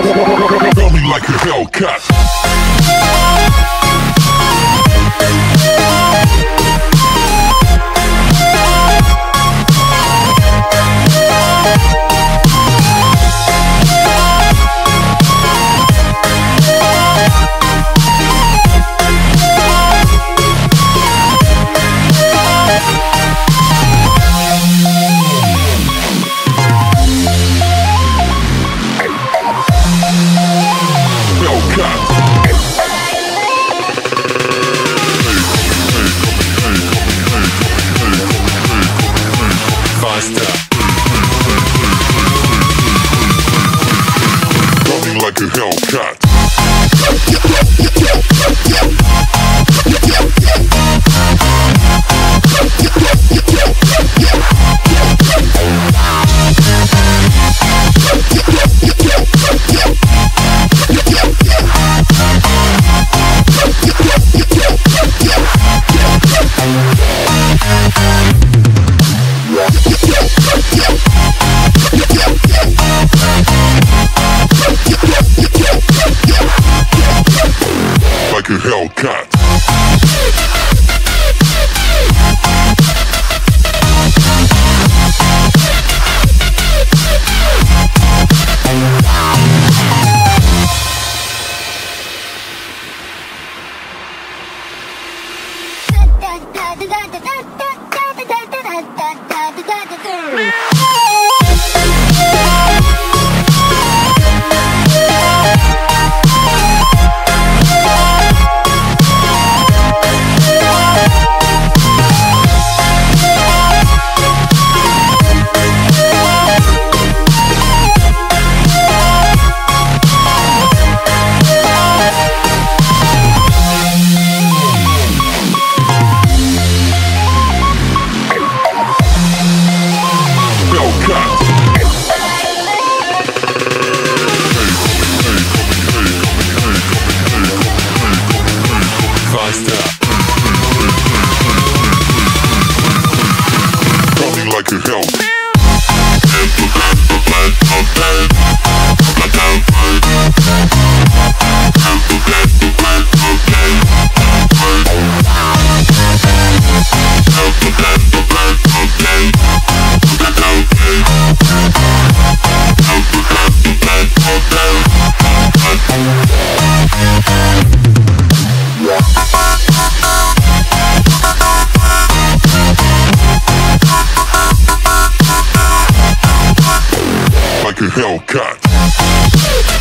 Dummy like a Hellcat. Coming Hellcat. Hellcat. Coming like Like a Hellcat.